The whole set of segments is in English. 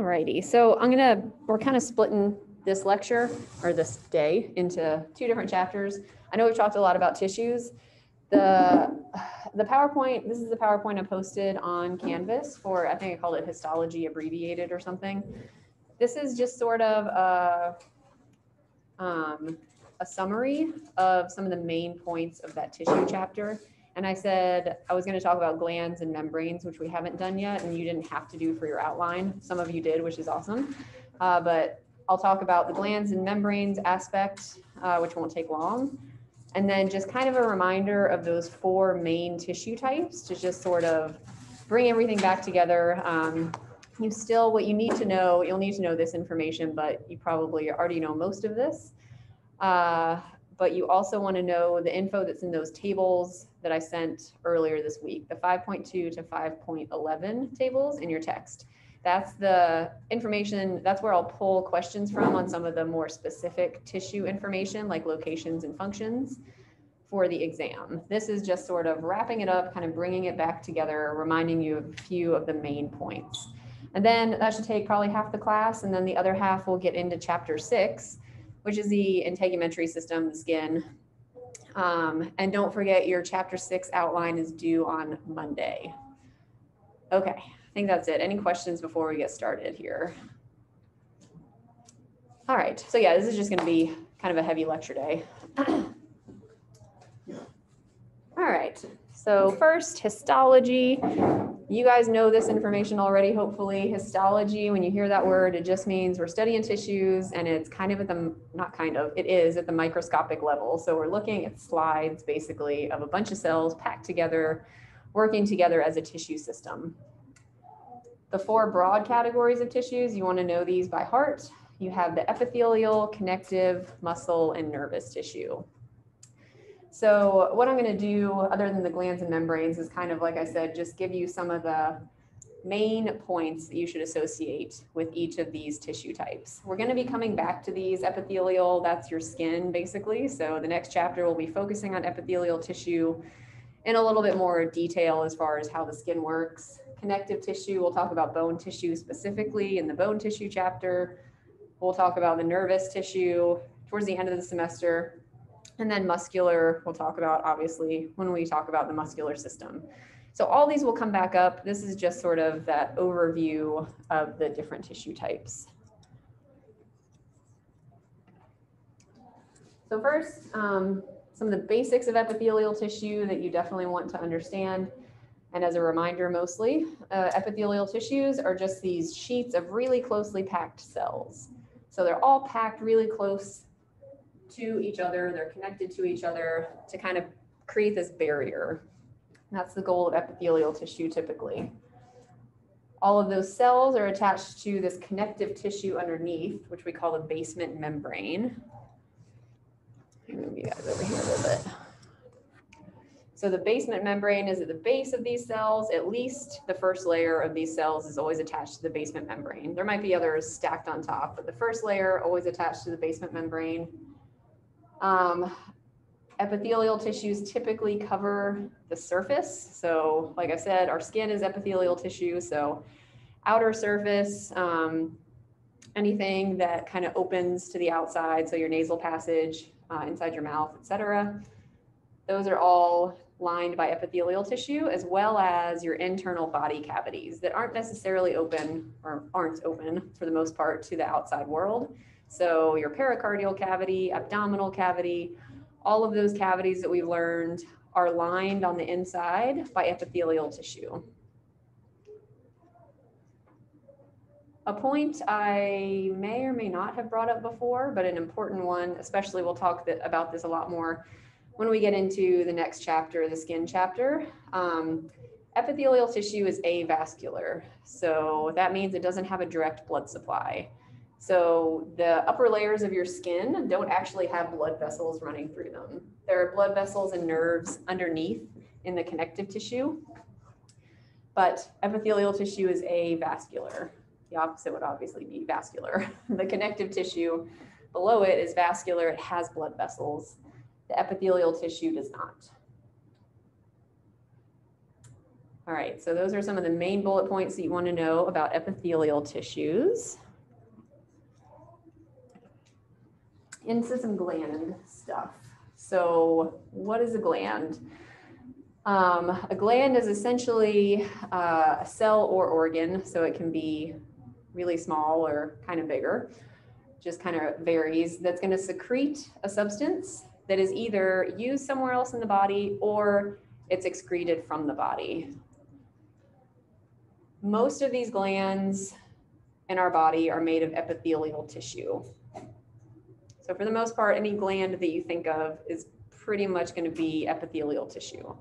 Alrighty, so I'm gonna, we're kind of splitting this lecture or this day into two different chapters. I know we've talked a lot about tissues. The, the PowerPoint, this is the PowerPoint I posted on Canvas for, I think I called it histology abbreviated or something. This is just sort of a, um, a summary of some of the main points of that tissue chapter. And I said I was going to talk about glands and membranes, which we haven't done yet, and you didn't have to do for your outline. Some of you did, which is awesome. Uh, but I'll talk about the glands and membranes aspect, uh, which won't take long. And then just kind of a reminder of those four main tissue types to just sort of bring everything back together. Um, you still, what you need to know, you'll need to know this information, but you probably already know most of this. Uh, but you also want to know the info that's in those tables that I sent earlier this week, the 5.2 to 5.11 tables in your text. That's the information, that's where I'll pull questions from on some of the more specific tissue information like locations and functions for the exam. This is just sort of wrapping it up, kind of bringing it back together, reminding you of a few of the main points. And then that should take probably half the class, and then the other half will get into chapter six, which is the integumentary system, the skin. Um, and don't forget your chapter six outline is due on Monday. Okay, I think that's it. Any questions before we get started here? All right, so yeah, this is just gonna be kind of a heavy lecture day. All right, so first histology. You guys know this information already, hopefully. Histology, when you hear that word, it just means we're studying tissues and it's kind of at the, not kind of, it is at the microscopic level. So we're looking at slides basically of a bunch of cells packed together, working together as a tissue system. The four broad categories of tissues, you want to know these by heart. You have the epithelial, connective, muscle, and nervous tissue. So what I'm going to do, other than the glands and membranes, is kind of like I said, just give you some of the main points that you should associate with each of these tissue types. We're going to be coming back to these epithelial, that's your skin basically. So the next chapter will be focusing on epithelial tissue in a little bit more detail as far as how the skin works. Connective tissue, we'll talk about bone tissue specifically in the bone tissue chapter. We'll talk about the nervous tissue towards the end of the semester. And then muscular, we'll talk about obviously when we talk about the muscular system. So all these will come back up. This is just sort of that overview of the different tissue types. So first, um, some of the basics of epithelial tissue that you definitely want to understand. And as a reminder, mostly, uh, epithelial tissues are just these sheets of really closely packed cells. So they're all packed really close to each other. They're connected to each other to kind of create this barrier. That's the goal of epithelial tissue typically. All of those cells are attached to this connective tissue underneath, which we call the basement membrane. Move you guys over here a little bit. So the basement membrane is at the base of these cells. At least the first layer of these cells is always attached to the basement membrane. There might be others stacked on top, but the first layer always attached to the basement membrane. Um, epithelial tissues typically cover the surface. So like I said, our skin is epithelial tissue. So outer surface, um, anything that kind of opens to the outside. So your nasal passage, uh, inside your mouth, etc. Those are all lined by epithelial tissue as well as your internal body cavities that aren't necessarily open or aren't open for the most part to the outside world. So your pericardial cavity, abdominal cavity, all of those cavities that we've learned are lined on the inside by epithelial tissue. A point I may or may not have brought up before, but an important one, especially we'll talk about this a lot more when we get into the next chapter, the skin chapter. Um, epithelial tissue is avascular. So that means it doesn't have a direct blood supply. So the upper layers of your skin don't actually have blood vessels running through them. There are blood vessels and nerves underneath in the connective tissue, but epithelial tissue is avascular. The opposite would obviously be vascular. the connective tissue below it is vascular, it has blood vessels. The epithelial tissue does not. All right, so those are some of the main bullet points that you want to know about epithelial tissues. Into some gland stuff. So what is a gland? Um, a gland is essentially uh, a cell or organ, so it can be really small or kind of bigger, just kind of varies, that's going to secrete a substance that is either used somewhere else in the body or it's excreted from the body. Most of these glands in our body are made of epithelial tissue. So for the most part, any gland that you think of is pretty much going to be epithelial tissue.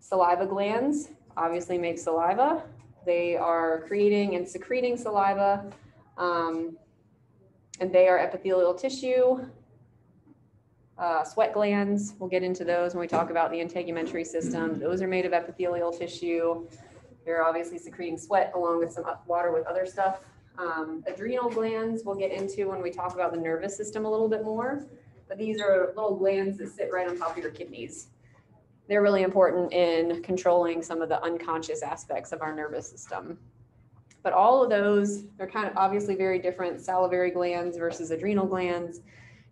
Saliva glands obviously make saliva. They are creating and secreting saliva, um, and they are epithelial tissue. Uh, sweat glands, we'll get into those when we talk about the integumentary system. Those are made of epithelial tissue. They're obviously secreting sweat along with some water with other stuff. Um, adrenal glands we'll get into when we talk about the nervous system a little bit more. But these are little glands that sit right on top of your kidneys. They're really important in controlling some of the unconscious aspects of our nervous system. But all of those, they're kind of obviously very different salivary glands versus adrenal glands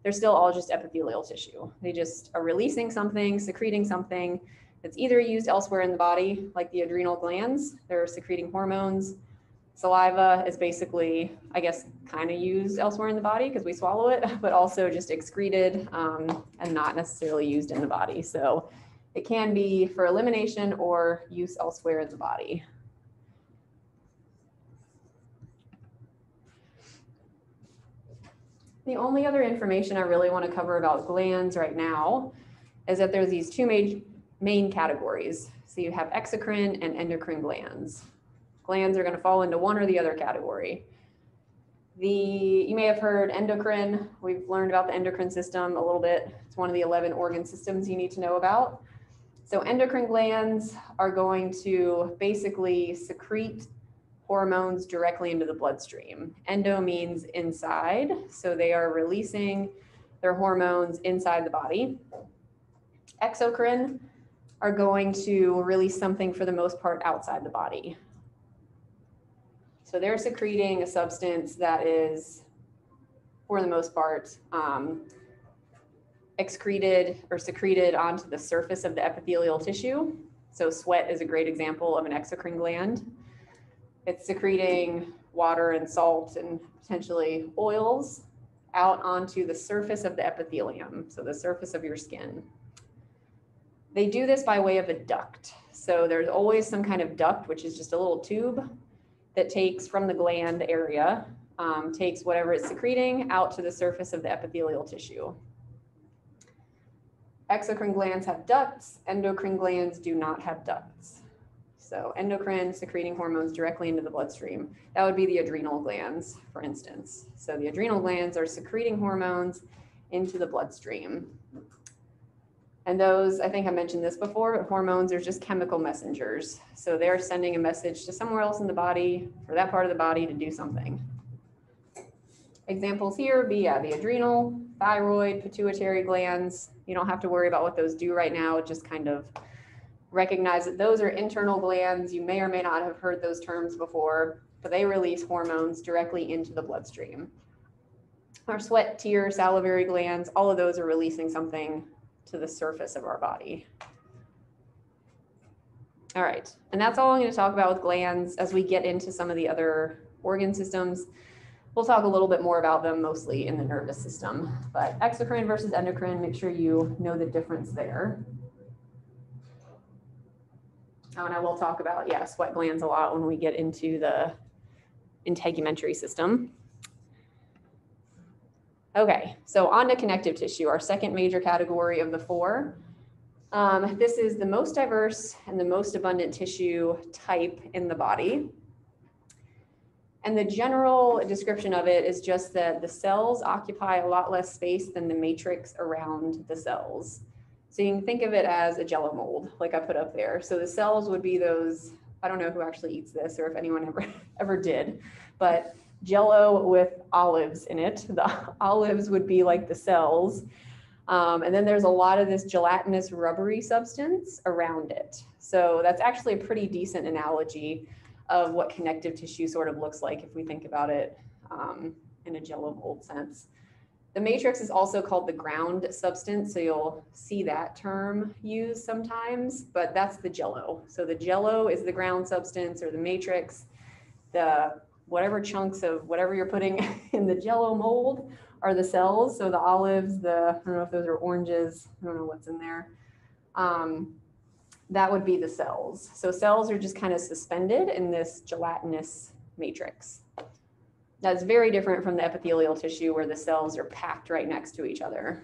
they're still all just epithelial tissue. They just are releasing something, secreting something that's either used elsewhere in the body, like the adrenal glands, they're secreting hormones. Saliva is basically, I guess, kind of used elsewhere in the body because we swallow it, but also just excreted um, and not necessarily used in the body. So it can be for elimination or use elsewhere in the body. The only other information I really want to cover about glands right now is that there's these two main, main categories. So you have exocrine and endocrine glands. Glands are going to fall into one or the other category. The you may have heard endocrine. We've learned about the endocrine system a little bit. It's one of the 11 organ systems you need to know about. So endocrine glands are going to basically secrete hormones directly into the bloodstream. Endo means inside, so they are releasing their hormones inside the body. Exocrine are going to release something for the most part outside the body. So they're secreting a substance that is, for the most part, um, excreted or secreted onto the surface of the epithelial tissue. So sweat is a great example of an exocrine gland. It's secreting water and salt and potentially oils out onto the surface of the epithelium, so the surface of your skin. They do this by way of a duct. So there's always some kind of duct, which is just a little tube that takes from the gland area, um, takes whatever it's secreting out to the surface of the epithelial tissue. Exocrine glands have ducts, endocrine glands do not have ducts. So endocrine secreting hormones directly into the bloodstream. That would be the adrenal glands, for instance. So the adrenal glands are secreting hormones into the bloodstream. And those, I think I mentioned this before, but hormones are just chemical messengers. So they're sending a message to somewhere else in the body for that part of the body to do something. Examples here would be yeah, the adrenal, thyroid, pituitary glands. You don't have to worry about what those do right now. Just kind of recognize that those are internal glands. You may or may not have heard those terms before, but they release hormones directly into the bloodstream. Our sweat, tear, salivary glands, all of those are releasing something to the surface of our body. All right, and that's all I'm to talk about with glands as we get into some of the other organ systems. We'll talk a little bit more about them mostly in the nervous system, but exocrine versus endocrine, make sure you know the difference there. Oh, and I will talk about, yeah, sweat glands a lot when we get into the integumentary system. Okay, so on to connective tissue, our second major category of the four. Um, this is the most diverse and the most abundant tissue type in the body. And the general description of it is just that the cells occupy a lot less space than the matrix around the cells. So you can think of it as a jello mold, like I put up there. So the cells would be those, I don't know who actually eats this or if anyone ever, ever did, but jello with olives in it. The olives would be like the cells. Um, and then there's a lot of this gelatinous rubbery substance around it. So that's actually a pretty decent analogy of what connective tissue sort of looks like if we think about it um, in a jello mold sense. The matrix is also called the ground substance, so you'll see that term used sometimes, but that's the jello. So the jello is the ground substance or the matrix. The whatever chunks of whatever you're putting in the jello mold are the cells. So the olives, the, I don't know if those are oranges, I don't know what's in there. Um, that would be the cells. So cells are just kind of suspended in this gelatinous matrix. That's very different from the epithelial tissue where the cells are packed right next to each other.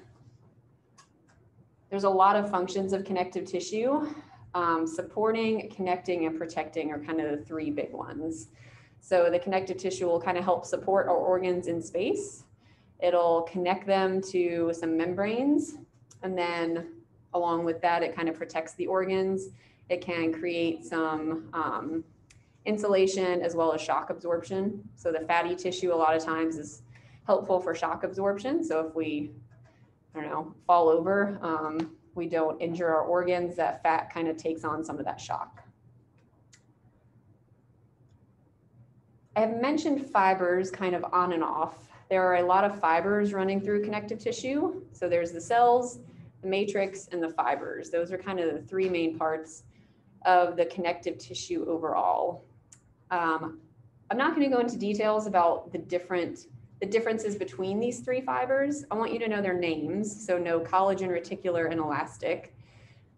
There's a lot of functions of connective tissue. Um, supporting, connecting, and protecting are kind of the three big ones. So the connective tissue will kind of help support our organs in space. It'll connect them to some membranes. And then along with that, it kind of protects the organs. It can create some um, insulation as well as shock absorption. So the fatty tissue a lot of times is helpful for shock absorption. So if we, I don't know, fall over, um, we don't injure our organs, that fat kind of takes on some of that shock. I have mentioned fibers kind of on and off. There are a lot of fibers running through connective tissue. So there's the cells, the matrix, and the fibers. Those are kind of the three main parts of the connective tissue overall. Um, I'm not going to go into details about the different the differences between these three fibers. I want you to know their names. So know collagen, reticular, and elastic.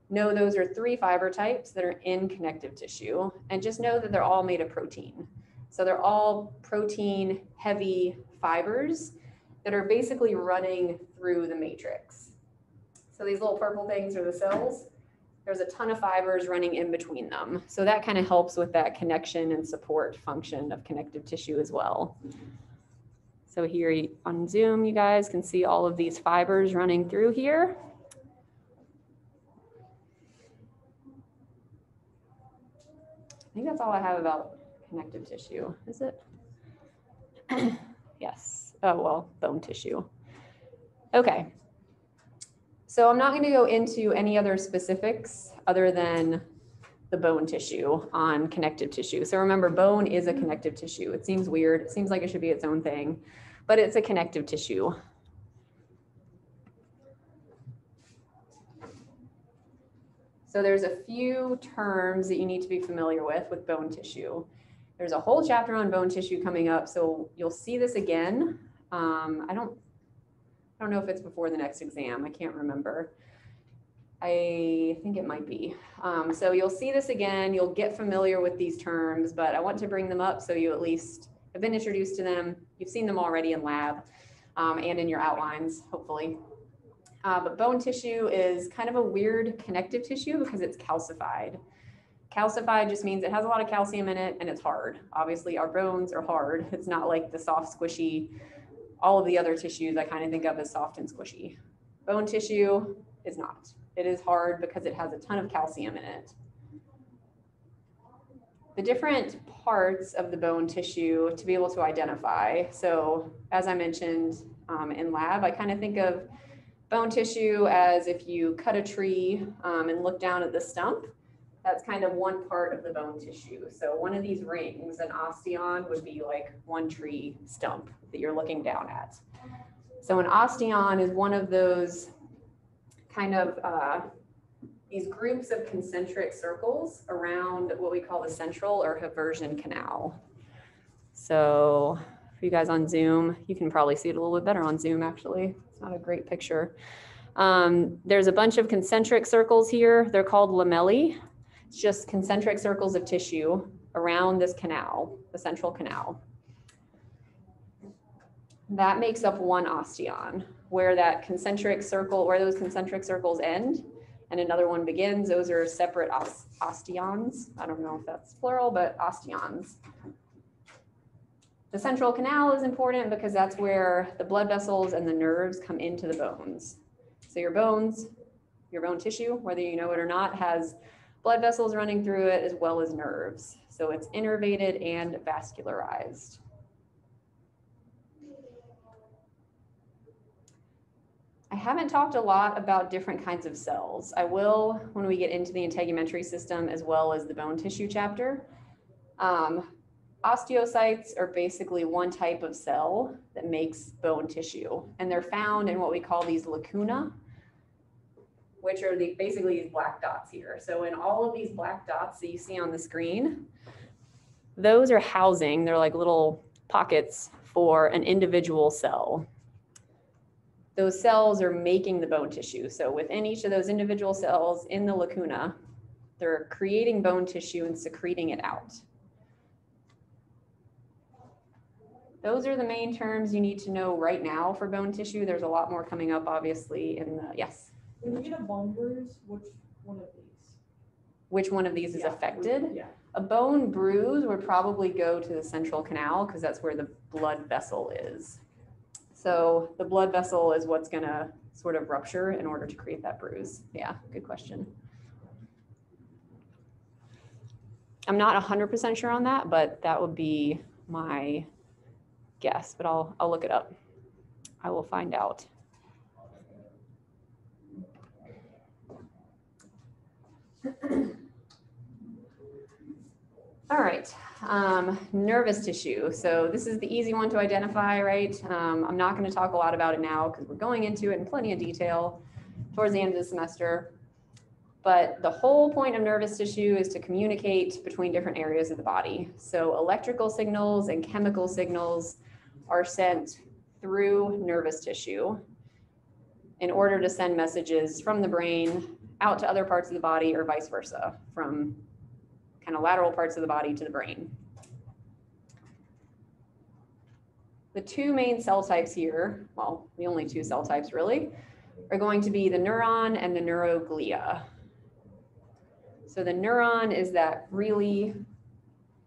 Know those are three fiber types that are in connective tissue, and just know that they're all made of protein. So they're all protein heavy fibers that are basically running through the matrix. So these little purple things are the cells there's a ton of fibers running in between them. So that kind of helps with that connection and support function of connective tissue as well. So here on Zoom, you guys can see all of these fibers running through here. I think that's all I have about connective tissue, is it? yes. Oh, well, bone tissue. Okay, so I'm not going to go into any other specifics other than the bone tissue on connective tissue. So remember, bone is a connective tissue. It seems weird. It seems like it should be its own thing, but it's a connective tissue. So there's a few terms that you need to be familiar with with bone tissue. There's a whole chapter on bone tissue coming up, so you'll see this again. Um, I don't I don't know if it's before the next exam. I can't remember. I think it might be. Um, so you'll see this again. You'll get familiar with these terms, but I want to bring them up so you at least have been introduced to them. You've seen them already in lab um, and in your outlines, hopefully. Uh, but bone tissue is kind of a weird connective tissue because it's calcified. Calcified just means it has a lot of calcium in it and it's hard. Obviously, our bones are hard. It's not like the soft, squishy all of the other tissues I kind of think of as soft and squishy. Bone tissue is not. It is hard because it has a ton of calcium in it. The different parts of the bone tissue to be able to identify. So as I mentioned um, in lab, I kind of think of bone tissue as if you cut a tree um, and look down at the stump, that's kind of one part of the bone tissue. So one of these rings, an osteon, would be like one tree stump that you're looking down at. So an osteon is one of those kind of uh, these groups of concentric circles around what we call the central or haversian canal. So for you guys on Zoom, you can probably see it a little bit better on Zoom actually. It's not a great picture. Um, there's a bunch of concentric circles here. They're called lamellae. Just concentric circles of tissue around this canal, the central canal. That makes up one osteon, where that concentric circle, where those concentric circles end, and another one begins. Those are separate osteons. I don't know if that's plural, but osteons. The central canal is important because that's where the blood vessels and the nerves come into the bones. So your bones, your bone tissue, whether you know it or not, has blood vessels running through it as well as nerves. So it's innervated and vascularized. I haven't talked a lot about different kinds of cells. I will when we get into the integumentary system as well as the bone tissue chapter. Um, osteocytes are basically one type of cell that makes bone tissue, and they're found in what we call these lacuna, which are the, basically these black dots here. So in all of these black dots that you see on the screen, those are housing, they're like little pockets for an individual cell. Those cells are making the bone tissue. So within each of those individual cells in the lacuna, they're creating bone tissue and secreting it out. Those are the main terms you need to know right now for bone tissue. There's a lot more coming up, obviously, in the, yes. When you get a bone bruise, which one of these? Which one of these is Yeah, affected? Yeah. A bone bruise would probably go to the central canal because that's where the blood vessel is. So the blood vessel is what's gonna sort of rupture in order to create that bruise. Yeah, good question. I'm not hundred percent sure on that, but that would be my guess, but I'll, I'll look it up. I will find out. All right, um, nervous tissue. So this is the easy one to identify, right? Um, I'm not going to talk a lot about it now because we're going into it in plenty of detail towards the end of the semester. But the whole point of nervous tissue is to communicate between different areas of the body. So electrical signals and chemical signals are sent through nervous tissue in order to send messages from the brain out to other parts of the body or vice versa, from kind of lateral parts of the body to the brain. The two main cell types here, well, the only two cell types really, are going to be the neuron and the neuroglia. So the neuron is that really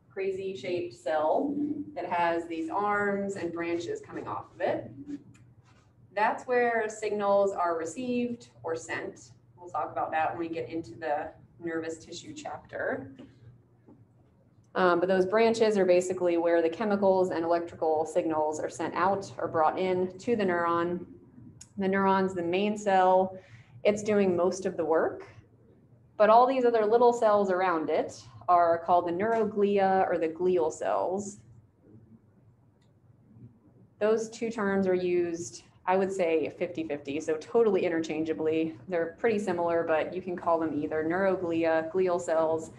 crazy shaped cell that has these arms and branches coming off of it. That's where signals are received or sent. We'll talk about that when we get into the nervous tissue chapter. Um, but those branches are basically where the chemicals and electrical signals are sent out or brought in to the neuron. The neuron's the main cell. It's doing most of the work. But all these other little cells around it are called the neuroglia or the glial cells. Those two terms are used, I would say 50-50, so totally interchangeably. They're pretty similar, but you can call them either neuroglia, glial cells.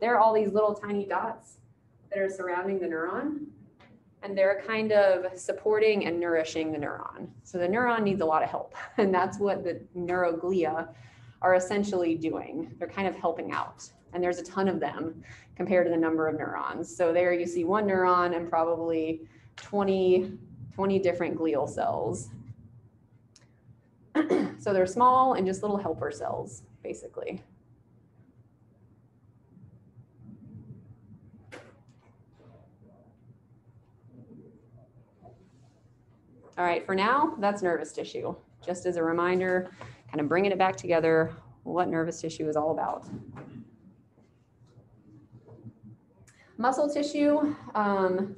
They're all these little tiny dots that are surrounding the neuron, and they're kind of supporting and nourishing the neuron. So the neuron needs a lot of help, and that's what the neuroglia are essentially doing. They're kind of helping out, and there's a ton of them compared to the number of neurons. So there you see one neuron and probably 20, 20 different glial cells. so they're small and just little helper cells, basically. All right, for now, that's nervous tissue. Just as a reminder, kind of bringing it back together, what nervous tissue is all about. Muscle tissue. Um,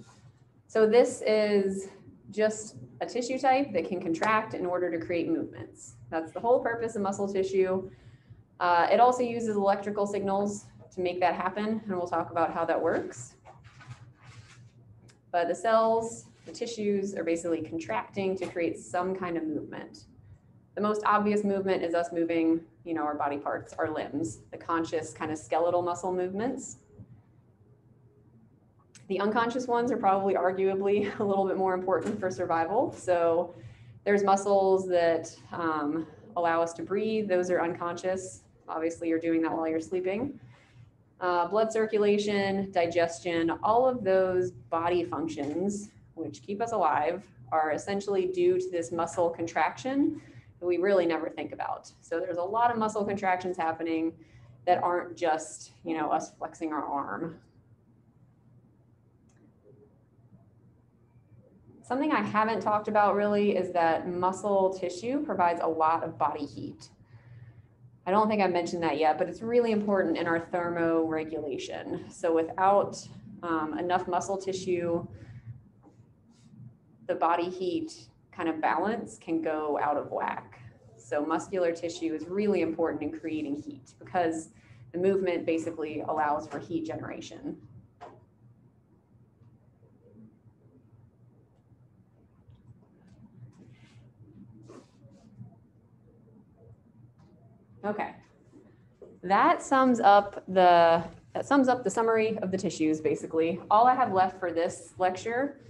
so this is just a tissue type that can contract in order to create movements. That's the whole purpose of muscle tissue. Uh, it also uses electrical signals to make that happen, and we'll talk about how that works. But the cells, the tissues are basically contracting to create some kind of movement. The most obvious movement is us moving, you know, our body parts, our limbs, the conscious kind of skeletal muscle movements. The unconscious ones are probably arguably a little bit more important for survival. So there's muscles that um, allow us to breathe. Those are unconscious. Obviously, you're doing that while you're sleeping. Uh, blood circulation, digestion, all of those body functions, which keep us alive, are essentially due to this muscle contraction that we really never think about. So there's a lot of muscle contractions happening that aren't just, you know, us flexing our arm. Something I haven't talked about really is that muscle tissue provides a lot of body heat. I don't think I mentioned that yet, but it's really important in our thermoregulation. So without um, enough muscle tissue, the body heat kind of balance can go out of whack. So muscular tissue is really important in creating heat because the movement basically allows for heat generation. Okay. That sums up the that sums up the summary of the tissues basically. All I have left for this lecture,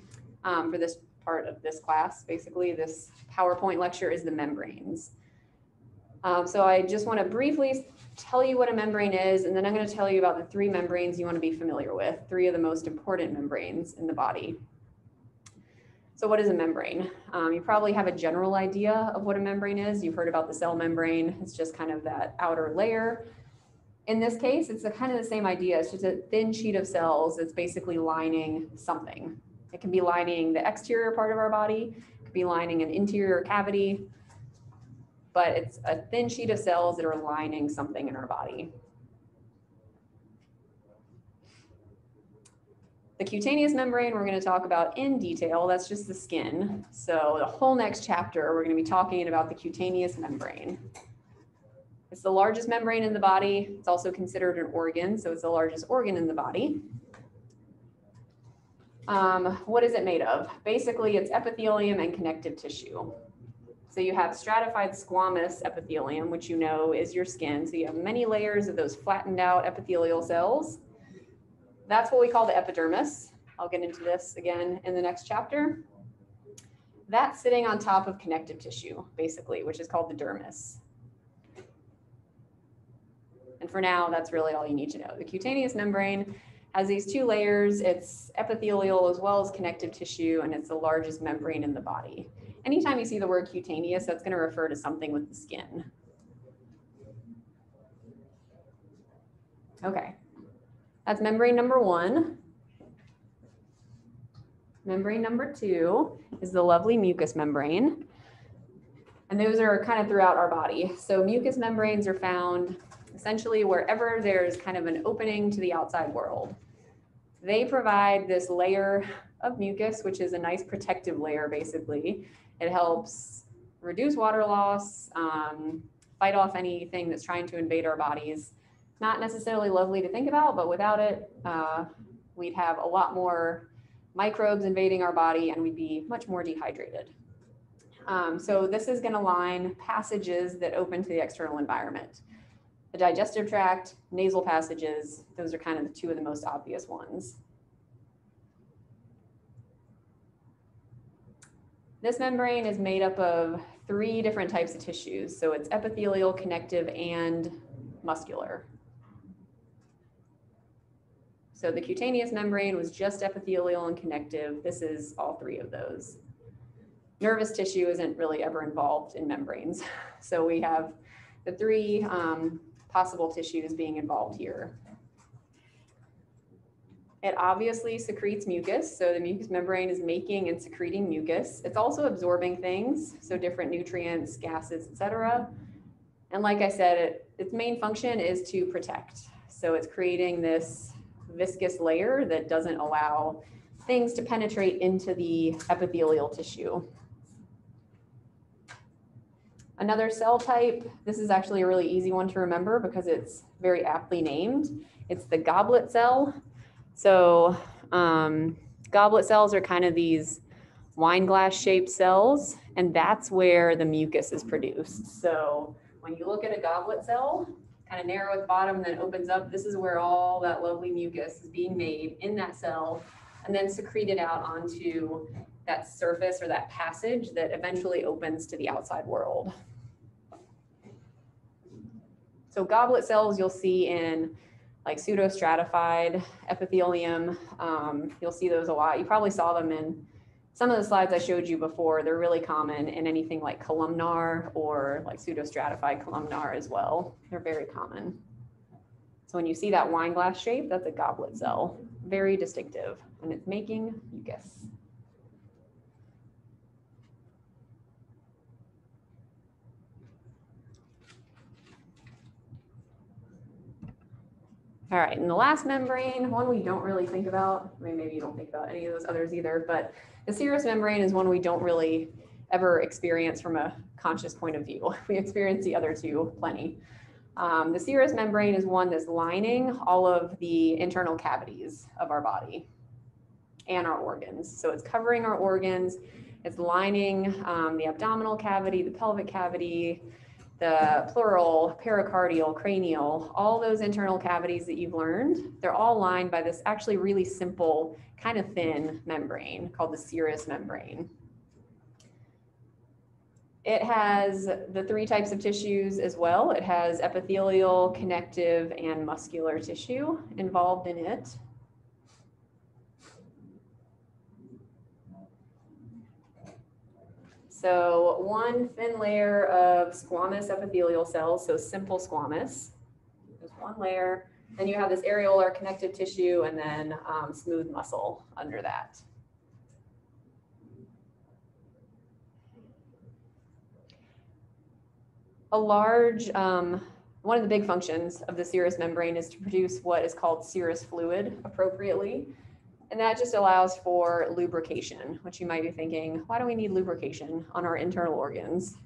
um, for this part of this class, basically this PowerPoint lecture is the membranes. Um, so I just want to briefly tell you what a membrane is, and then I'm going to tell you about the three membranes you want to be familiar with, three of the most important membranes in the body. So what is a membrane? Um, you probably have a general idea of what a membrane is. You've heard about the cell membrane. It's just kind of that outer layer. In this case, it's kind of the same idea. It's just a thin sheet of cells that's basically lining something. It can be lining the exterior part of our body, it could be lining an interior cavity, but it's a thin sheet of cells that are lining something in our body. The cutaneous membrane we're going to talk about in detail. That's just the skin. So the whole next chapter, we're going to be talking about the cutaneous membrane. It's the largest membrane in the body. It's also considered an organ, so it's the largest organ in the body. Um, what is it made of? Basically, it's epithelium and connective tissue. So you have stratified squamous epithelium, which you know is your skin. So you have many layers of those flattened out epithelial cells. That's what we call the epidermis. I'll get into this again in the next chapter. That's sitting on top of connective tissue, basically, which is called the dermis. And for now, that's really all you need to know. The cutaneous membrane has these two layers. It's epithelial as well as connective tissue, and it's the largest membrane in the body. Anytime you see the word cutaneous, that's going to refer to something with the skin. Okay, that's membrane number one. Membrane number two is the lovely mucous membrane. And those are kind of throughout our body. So mucous membranes are found essentially wherever there's kind of an opening to the outside world. They provide this layer of mucus, which is a nice protective layer, basically. It helps reduce water loss, um, fight off anything that's trying to invade our bodies. Not necessarily lovely to think about, but without it, uh, we'd have a lot more microbes invading our body and we'd be much more dehydrated. Um, so this is going to line passages that open to the external environment. The digestive tract, nasal passages, those are kind of the two of the most obvious ones. This membrane is made up of three different types of tissues. So it's epithelial, connective, and muscular. So the cutaneous membrane was just epithelial and connective. This is all three of those. Nervous tissue isn't really ever involved in membranes. So we have the three um, possible tissues being involved here. It obviously secretes mucus, so the mucous membrane is making and secreting mucus. It's also absorbing things, so different nutrients, gases, etc. And like I said, it, its main function is to protect. So it's creating this viscous layer that doesn't allow things to penetrate into the epithelial tissue. Another cell type, this is actually a really easy one to remember because it's very aptly named. It's the goblet cell. So um, goblet cells are kind of these wine glass shaped cells, and that's where the mucus is produced. So when you look at a goblet cell, kind of narrow at the bottom, and then opens up, this is where all that lovely mucus is being made in that cell and then secreted out onto that surface or that passage that eventually opens to the outside world. So goblet cells you'll see in like pseudostratified epithelium. Um, you'll see those a lot. You probably saw them in some of the slides I showed you before. They're really common in anything like columnar or like pseudostratified columnar as well. They're very common. So when you see that wine glass shape, that's a goblet cell. Very distinctive and it's making mucus. All right, and the last membrane, one we don't really think about, I mean, maybe you don't think about any of those others either, but the serous membrane is one we don't really ever experience from a conscious point of view. We experience the other two plenty. Um, the serous membrane is one that's lining all of the internal cavities of our body and our organs. So it's covering our organs, it's lining um, the abdominal cavity, the pelvic cavity, the pleural, pericardial, cranial, all those internal cavities that you've learned, they're all lined by this actually really simple, kind of thin membrane called the serous membrane. It has the three types of tissues as well. It has epithelial, connective, and muscular tissue involved in it. So one thin layer of squamous epithelial cells, so simple squamous. There's one layer. Then you have this areolar connective tissue and then um, smooth muscle under that. A large, um, one of the big functions of the serous membrane is to produce what is called serous fluid appropriately. And that just allows for lubrication, which you might be thinking, why do we need lubrication on our internal organs?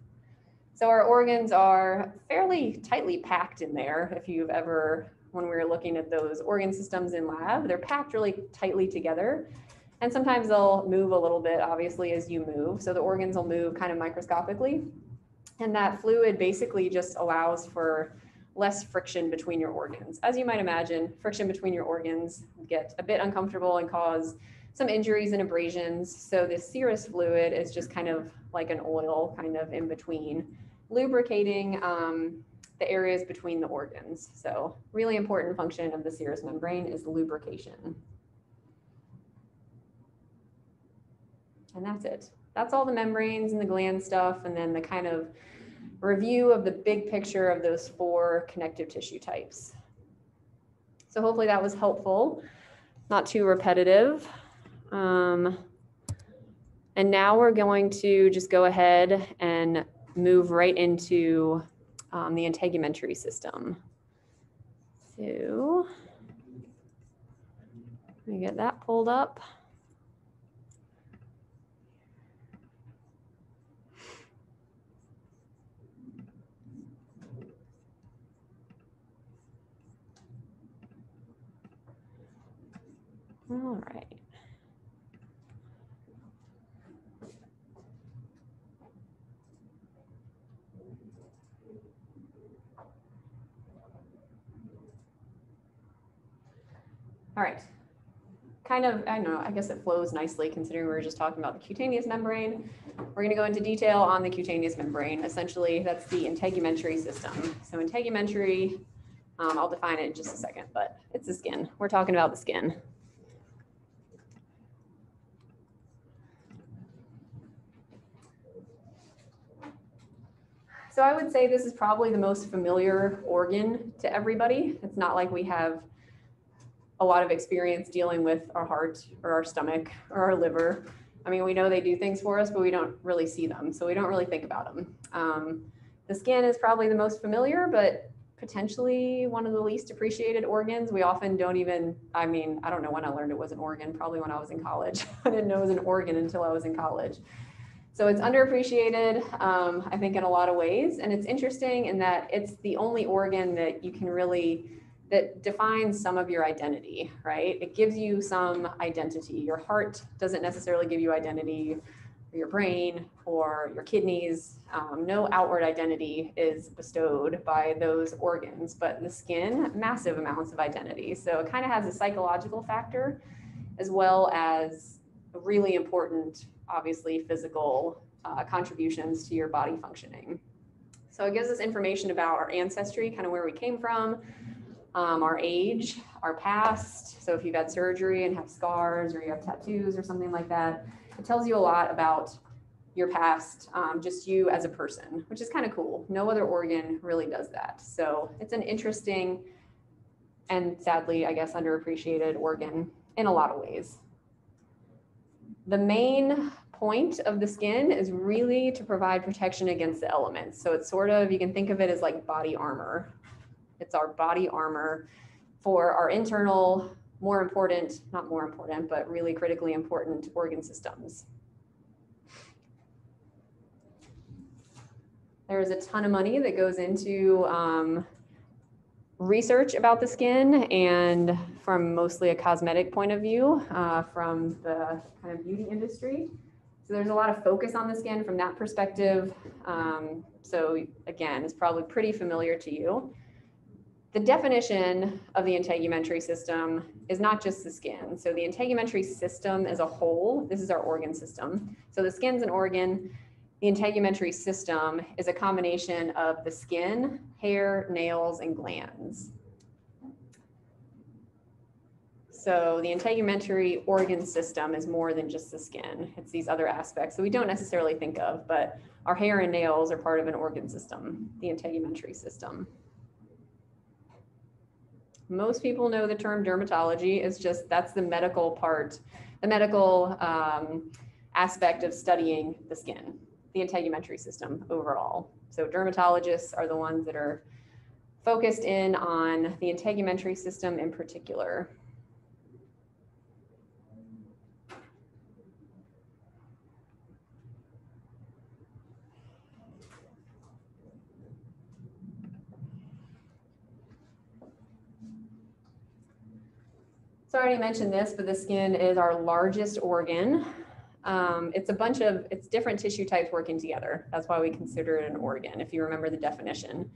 So our organs are fairly tightly packed in there. If you've ever, when we were looking at those organ systems in lab, they're packed really tightly together. And sometimes they'll move a little bit, obviously, as you move. So the organs will move kind of microscopically. And that fluid basically just allows for less friction between your organs. As you might imagine, friction between your organs get a bit uncomfortable and cause some injuries and abrasions. So this serous fluid is just kind of like an oil kind of in between, lubricating um, the areas between the organs. So really important function of the serous membrane is lubrication. And that's it. That's all the membranes and the gland stuff and then the kind of review of the big picture of those four connective tissue types. So hopefully that was helpful, not too repetitive. Um, and now we're going to just go ahead and move right into um, the integumentary system. So let me get that pulled up. All right. All right. Kind of, I don't know, I guess it flows nicely considering we were just talking about the cutaneous membrane. We're going to go into detail on the cutaneous membrane. Essentially, that's the integumentary system. So integumentary, um, I'll define it in just a second, but it's the skin. We're talking about the skin. So I would say this is probably the most familiar organ to everybody. It's not like we have a lot of experience dealing with our heart or our stomach or our liver. I mean, we know they do things for us, but we don't really see them. So we don't really think about them. Um, the skin is probably the most familiar, but potentially one of the least appreciated organs. We often don't even, I mean, I don't know when I learned it was an organ, probably when I was in college. I didn't know it was an organ until I was in college. So it's underappreciated, um, I think, in a lot of ways. And it's interesting in that it's the only organ that you can really, that defines some of your identity, right? It gives you some identity. Your heart doesn't necessarily give you identity, or your brain, or your kidneys. Um, no outward identity is bestowed by those organs, but the skin, massive amounts of identity. So it kind of has a psychological factor as well as really important obviously physical uh, contributions to your body functioning. So it gives us information about our ancestry, kind of where we came from, um, our age, our past. So if you've had surgery and have scars or you have tattoos or something like that, it tells you a lot about your past, um, just you as a person, which is kind of cool. No other organ really does that. So it's an interesting and sadly, I guess, underappreciated organ in a lot of ways. The main point of the skin is really to provide protection against the elements. So it's sort of, you can think of it as like body armor. It's our body armor for our internal, more important, not more important, but really critically important organ systems. There is a ton of money that goes into um, research about the skin and from mostly a cosmetic point of view uh, from the kind of beauty industry. So there's a lot of focus on the skin from that perspective. Um, so again, it's probably pretty familiar to you. The definition of the integumentary system is not just the skin. So the integumentary system as a whole, this is our organ system. So the skin's an organ. The integumentary system is a combination of the skin, hair, nails, and glands. So the integumentary organ system is more than just the skin. It's these other aspects that we don't necessarily think of, but our hair and nails are part of an organ system, the integumentary system. Most people know the term dermatology. It's just that's the medical part, the medical um, aspect of studying the skin, the integumentary system overall. So dermatologists are the ones that are focused in on the integumentary system in particular. So I already mentioned this, but the skin is our largest organ. Um, it's a bunch of, it's different tissue types working together. That's why we consider it an organ, if you remember the definition.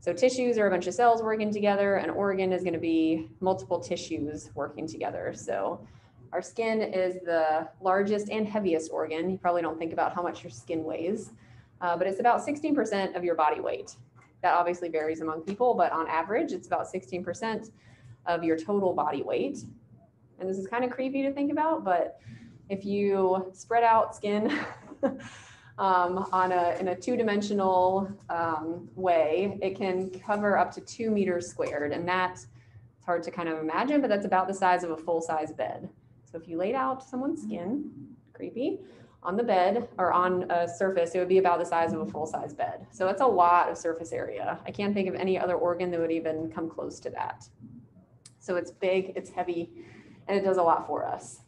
So tissues are a bunch of cells working together. An organ is going to be multiple tissues working together. So our skin is the largest and heaviest organ. You probably don't think about how much your skin weighs, uh, but it's about 16% of your body weight. That obviously varies among people, but on average, it's about 16% of your total body weight. And this is kind of creepy to think about, but if you spread out skin um, on a, in a two-dimensional um, way, it can cover up to two meters squared. And that's hard to kind of imagine, but that's about the size of a full-size bed. So if you laid out someone's skin, creepy, on the bed or on a surface, it would be about the size of a full-size bed. So that's a lot of surface area. I can't think of any other organ that would even come close to that. So it's big, it's heavy, and it does a lot for us.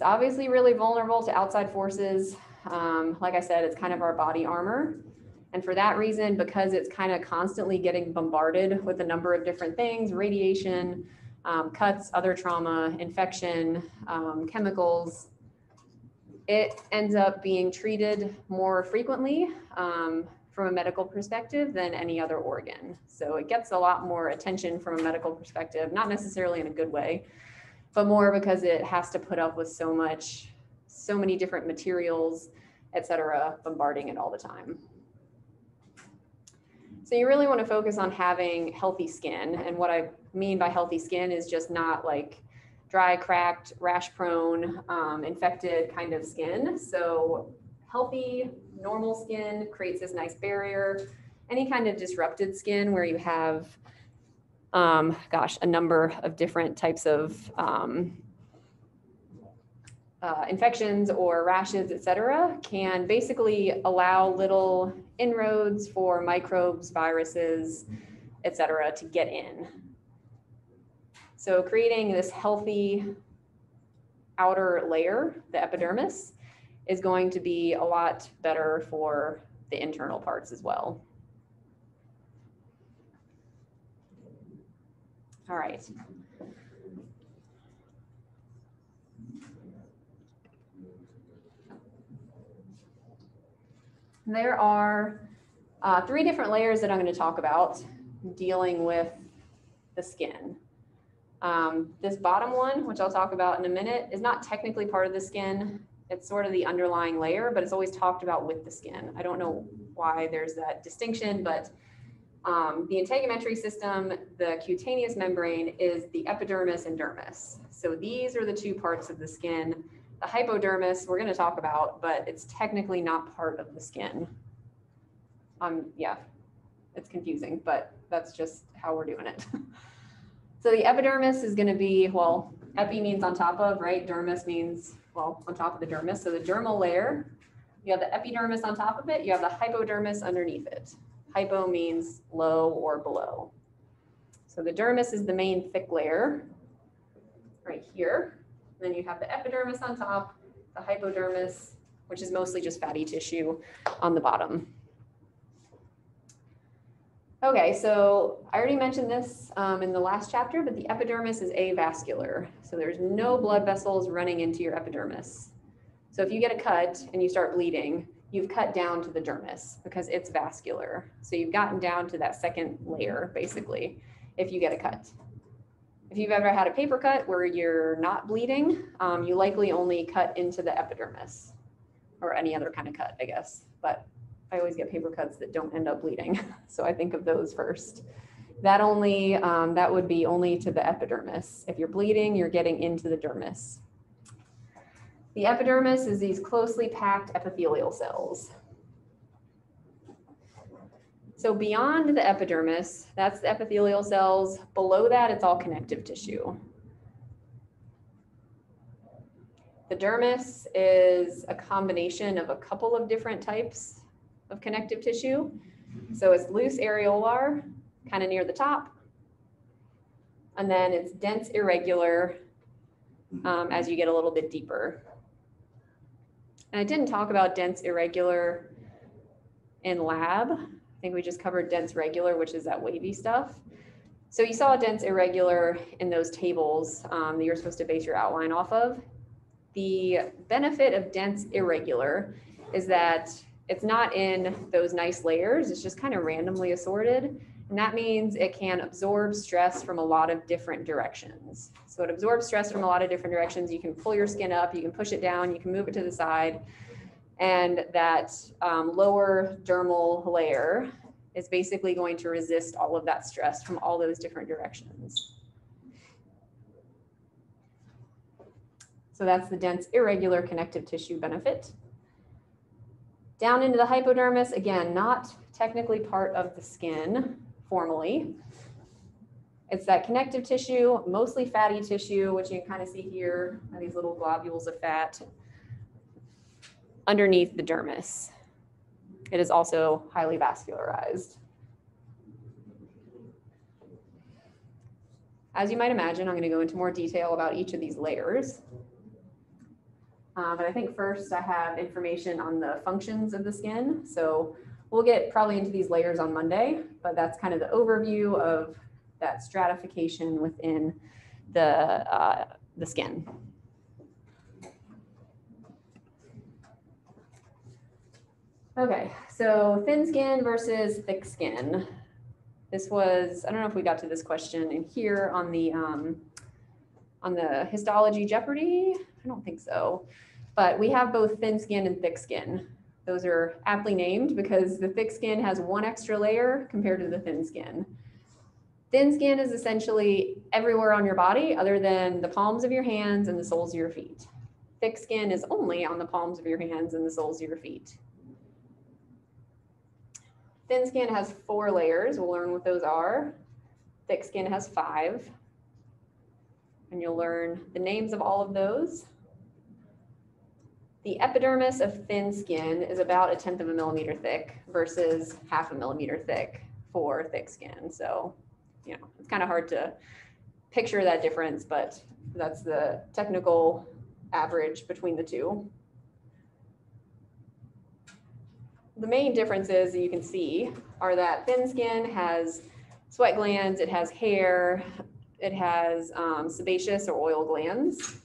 It's obviously really vulnerable to outside forces. Um, like I said, it's kind of our body armor. And for that reason, because it's kind of constantly getting bombarded with a number of different things, radiation, um, cuts, other trauma, infection, um, chemicals, it ends up being treated more frequently um, from a medical perspective than any other organ. So it gets a lot more attention from a medical perspective, not necessarily in a good way, but more because it has to put up with so much, so many different materials, et cetera, bombarding it all the time. So you really want to focus on having healthy skin. And what I mean by healthy skin is just not like dry, cracked, rash prone, um, infected kind of skin. So healthy, normal skin creates this nice barrier. Any kind of disrupted skin where you have, um, gosh, a number of different types of um, uh, infections or rashes, et cetera, can basically allow little inroads for microbes, viruses, et cetera, to get in. So creating this healthy outer layer, the epidermis, is going to be a lot better for the internal parts as well. All right. There are uh, three different layers that I'm going to talk about dealing with the skin. Um, this bottom one, which I'll talk about in a minute, is not technically part of the skin. It's sort of the underlying layer, but it's always talked about with the skin. I don't know why there's that distinction, but um, the integumentary system, the cutaneous membrane is the epidermis and dermis. So these are the two parts of the skin. The hypodermis we're going to talk about, but it's technically not part of the skin. Um, yeah, it's confusing, but that's just how we're doing it. so the epidermis is going to be, well, epi means on top of, right? Dermis means, well, on top of the dermis. So the dermal layer, you have the epidermis on top of it, you have the hypodermis underneath it. Hypo means low or below. So the dermis is the main thick layer right here. Then you have the epidermis on top, the hypodermis which is mostly just fatty tissue on the bottom. Okay, so I already mentioned this um, in the last chapter, but the epidermis is avascular. So there's no blood vessels running into your epidermis. So if you get a cut and you start bleeding, you've cut down to the dermis because it's vascular. So you've gotten down to that second layer, basically, if you get a cut. If you've ever had a paper cut where you're not bleeding, um, you likely only cut into the epidermis or any other kind of cut, I guess. But I always get paper cuts that don't end up bleeding. So I think of those first. That only, um, that would be only to the epidermis. If you're bleeding, you're getting into the dermis. The epidermis is these closely packed epithelial cells. So beyond the epidermis, that's the epithelial cells. Below that, it's all connective tissue. The dermis is a combination of a couple of different types of connective tissue. So it's loose areolar, kind of near the top. And then it's dense irregular um, as you get a little bit deeper. And I didn't talk about dense irregular in lab. I think we just covered dense regular, which is that wavy stuff. So you saw dense irregular in those tables um, that you're supposed to base your outline off of. The benefit of dense irregular is that it's not in those nice layers. It's just kind of randomly assorted. And that means it can absorb stress from a lot of different directions. So it absorbs stress from a lot of different directions. You can pull your skin up, you can push it down, you can move it to the side. And that um, lower dermal layer is basically going to resist all of that stress from all those different directions. So that's the dense irregular connective tissue benefit. Down into the hypodermis, again, not technically part of the skin formally. It's that connective tissue, mostly fatty tissue, which you can kind of see here, these little globules of fat underneath the dermis. It is also highly vascularized. As you might imagine, I'm going to go into more detail about each of these layers. Uh, but I think first I have information on the functions of the skin. So we'll get probably into these layers on Monday, but that's kind of the overview of that stratification within the, uh, the skin. Okay, so thin skin versus thick skin. This was, I don't know if we got to this question in here on the, um, on the histology Jeopardy. I don't think so, but we have both thin skin and thick skin. Those are aptly named because the thick skin has one extra layer compared to the thin skin. Thin skin is essentially everywhere on your body other than the palms of your hands and the soles of your feet. Thick skin is only on the palms of your hands and the soles of your feet. Thin skin has four layers. We'll learn what those are. Thick skin has five. And you'll learn the names of all of those. The epidermis of thin skin is about a tenth of a millimeter thick versus half a millimeter thick for thick skin. So, you know, it's kind of hard to picture that difference, but that's the technical average between the two. The main differences that you can see are that thin skin has sweat glands, it has hair, it has um, sebaceous or oil glands.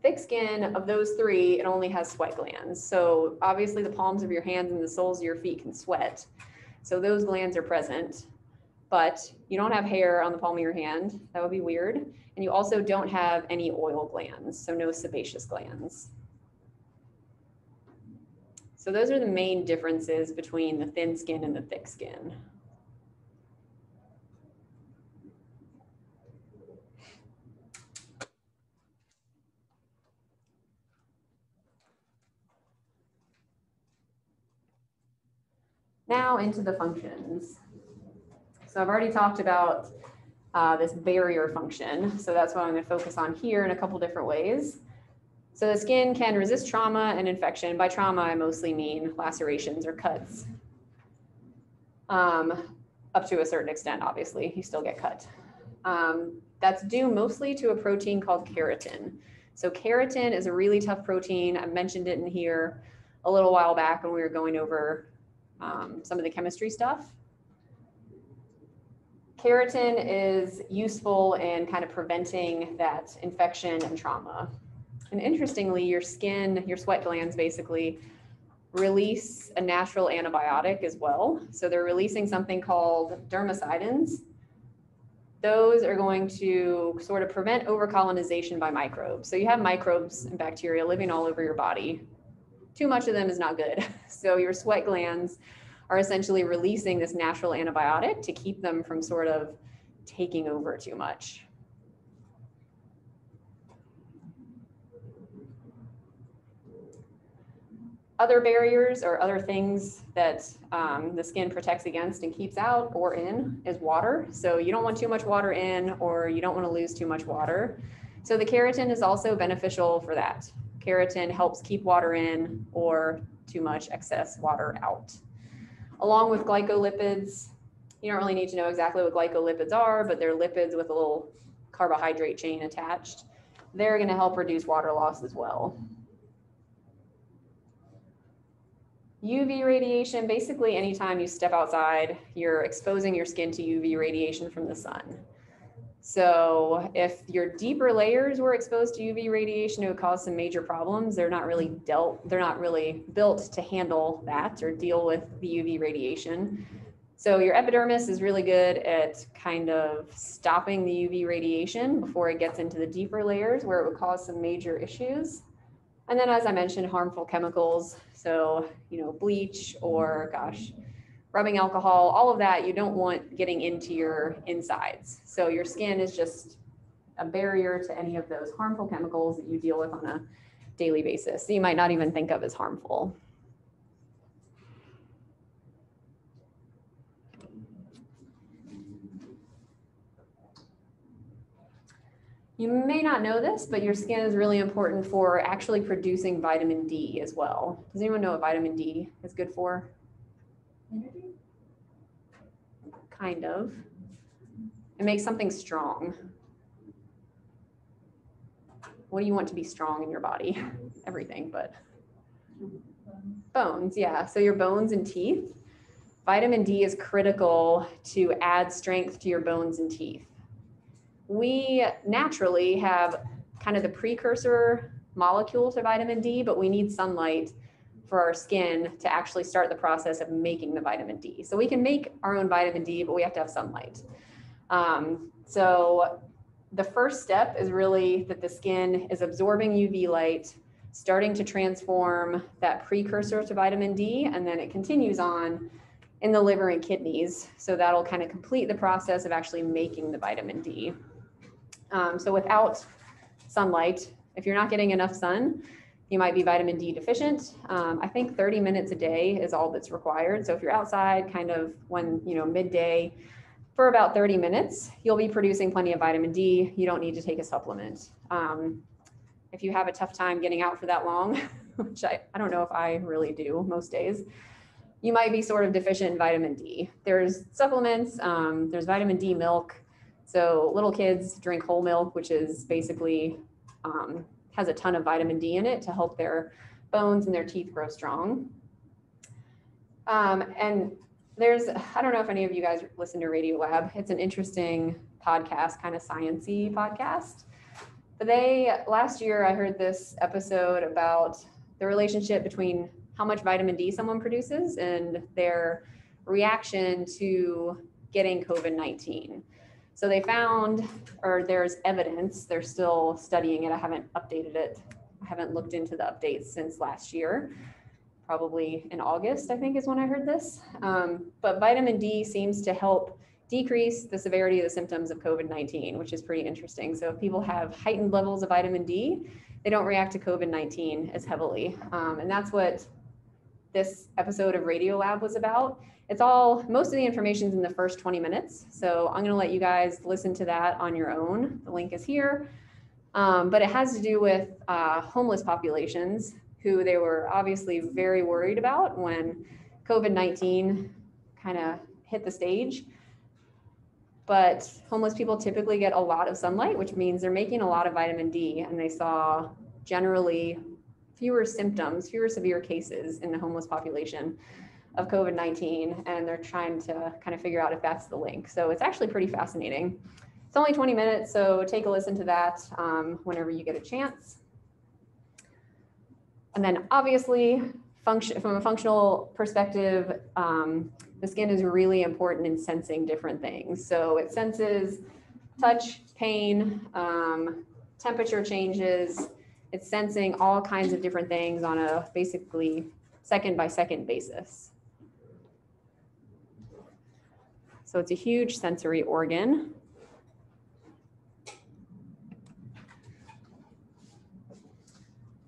Thick skin, of those three, it only has sweat glands. So obviously the palms of your hands and the soles of your feet can sweat. So those glands are present, but you don't have hair on the palm of your hand. That would be weird. And you also don't have any oil glands, so no sebaceous glands. So those are the main differences between the thin skin and the thick skin. Now into the functions. So I've already talked about uh, this barrier function. So that's what I'm going to focus on here in a couple different ways. So the skin can resist trauma and infection. By trauma, I mostly mean lacerations or cuts. Um, up to a certain extent, obviously, you still get cut. Um, that's due mostly to a protein called keratin. So keratin is a really tough protein. I mentioned it in here a little while back when we were going over um, some of the chemistry stuff. Keratin is useful in kind of preventing that infection and trauma. And interestingly, your skin, your sweat glands basically release a natural antibiotic as well. So they're releasing something called dermcidins. Those are going to sort of prevent overcolonization by microbes. So you have microbes and bacteria living all over your body. Too much of them is not good. So your sweat glands are essentially releasing this natural antibiotic to keep them from sort of taking over too much. Other barriers or other things that um, the skin protects against and keeps out or in is water. So you don't want too much water in or you don't want to lose too much water. So the keratin is also beneficial for that. Keratin helps keep water in or too much excess water out. Along with glycolipids, you don't really need to know exactly what glycolipids are, but they're lipids with a little carbohydrate chain attached. They're going to help reduce water loss as well. UV radiation, basically anytime you step outside, you're exposing your skin to UV radiation from the sun. So if your deeper layers were exposed to UV radiation, it would cause some major problems. They're not really dealt, they're not really built to handle that or deal with the UV radiation. So your epidermis is really good at kind of stopping the UV radiation before it gets into the deeper layers where it would cause some major issues. And then, as I mentioned, harmful chemicals. So, you know, bleach or gosh, rubbing alcohol, all of that you don't want getting into your insides. So, your skin is just a barrier to any of those harmful chemicals that you deal with on a daily basis. So you might not even think of as harmful. You may not know this, but your skin is really important for actually producing vitamin D as well. Does anyone know what vitamin D is good for? Energy? Kind of. It makes something strong. What do you want to be strong in your body? Everything, but bones, yeah. So your bones and teeth. Vitamin D is critical to add strength to your bones and teeth we naturally have kind of the precursor molecule to vitamin D, but we need sunlight for our skin to actually start the process of making the vitamin D. So we can make our own vitamin D, but we have to have sunlight. Um, so the first step is really that the skin is absorbing UV light, starting to transform that precursor to vitamin D, and then it continues on in the liver and kidneys. So that'll kind of complete the process of actually making the vitamin D. Um, so without sunlight, if you're not getting enough sun, you might be vitamin D deficient. Um, I think 30 minutes a day is all that's required. So if you're outside kind of when, you know, midday for about 30 minutes, you'll be producing plenty of vitamin D. You don't need to take a supplement. Um, if you have a tough time getting out for that long, which I, I don't know if I really do most days, you might be sort of deficient in vitamin D. There's supplements, um, there's vitamin D milk, so little kids drink whole milk, which is basically um, has a ton of vitamin D in it to help their bones and their teeth grow strong. Um, and there's, I don't know if any of you guys listen to Radiolab. It's an interesting podcast, kind of sciency podcast. But they last year I heard this episode about the relationship between how much vitamin D someone produces and their reaction to getting COVID 19. So they found, or there's evidence, they're still studying it. I haven't updated it. I haven't looked into the updates since last year. Probably in August, I think is when I heard this. Um, but vitamin D seems to help decrease the severity of the symptoms of COVID 19, which is pretty interesting. So if people have heightened levels of vitamin D, they don't react to COVID 19 as heavily. Um, and that's what this episode of Radiolab was about it's all, most of the information's in the first 20 minutes. So I'm gonna let you guys listen to that on your own. The link is here. Um, but it has to do with uh, homeless populations who they were obviously very worried about when COVID 19 kind of hit the stage. but homeless people typically get a lot of sunlight, which means they're making a lot of vitamin D, and they saw generally fewer symptoms, fewer severe cases in the homeless population of COVID 19, and they're trying to kind of figure out if that's the link. So it's actually pretty fascinating. It's only 20 minutes, so take a listen to that um, whenever you get a chance. And then obviously, function from a functional perspective, um, the skin is really important in sensing different things. So it senses touch, pain, um, temperature changes. It's sensing all kinds of different things on a basically second by second basis. So it's a huge sensory organ.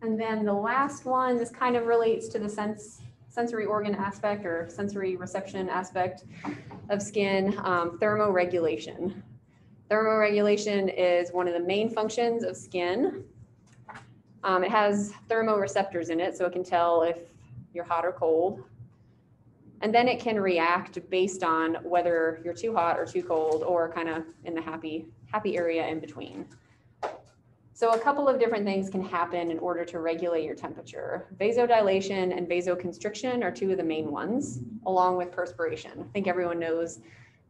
And then the last one, this kind of relates to the sense sensory organ aspect or sensory reception aspect of skin, um, thermoregulation. Thermoregulation is one of the main functions of skin. Um, it has thermoreceptors in it, so it can tell if you're hot or cold. And then it can react based on whether you're too hot or too cold or kind of in the happy, happy area in between. So a couple of different things can happen in order to regulate your temperature. Vasodilation and vasoconstriction are two of the main ones, along with perspiration. I think everyone knows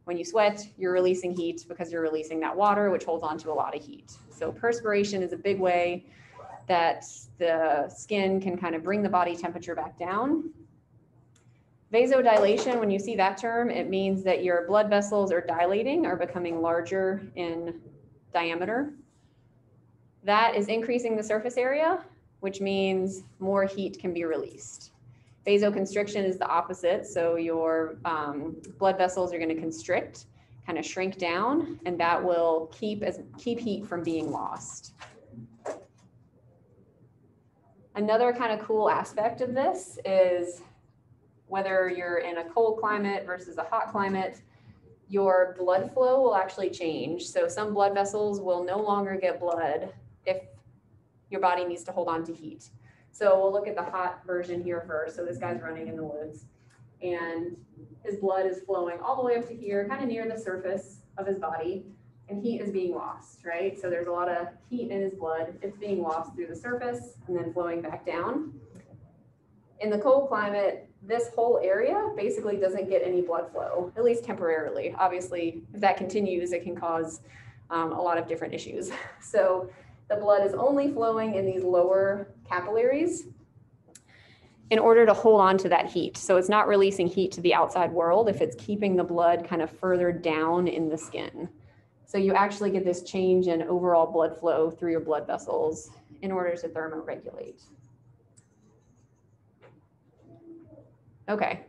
when you sweat, you're releasing heat because you're releasing that water, which holds on to a lot of heat. So perspiration is a big way that the skin can kind of bring the body temperature back down. Vasodilation, when you see that term, it means that your blood vessels are dilating or becoming larger in diameter. That is increasing the surface area, which means more heat can be released. Vasoconstriction is the opposite. So your um, blood vessels are going to constrict, kind of shrink down, and that will keep as keep heat from being lost. Another kind of cool aspect of this is whether you're in a cold climate versus a hot climate, your blood flow will actually change. So some blood vessels will no longer get blood if your body needs to hold on to heat. So we'll look at the hot version here first. So this guy's running in the woods and his blood is flowing all the way up to here, kind of near the surface of his body, and heat is being lost, right? So there's a lot of heat in his blood. It's being lost through the surface and then flowing back down. In the cold climate, this whole area basically doesn't get any blood flow, at least temporarily. Obviously, if that continues, it can cause um, a lot of different issues. So the blood is only flowing in these lower capillaries in order to hold on to that heat. So it's not releasing heat to the outside world if it's keeping the blood kind of further down in the skin. So you actually get this change in overall blood flow through your blood vessels in order to thermoregulate. Okay.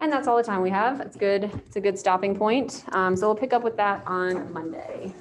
And that's all the time we have. It's good. It's a good stopping point. Um, so we'll pick up with that on Monday.